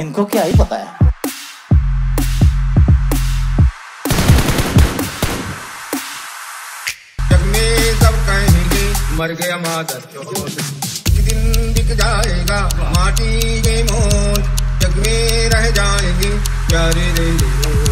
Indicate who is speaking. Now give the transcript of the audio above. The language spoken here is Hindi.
Speaker 1: इनको क्या ही पता है।
Speaker 2: मर गया माता दिन दिख जाएगा माटी के मोल जग में रह जाएगी, प्यारे रे मोल।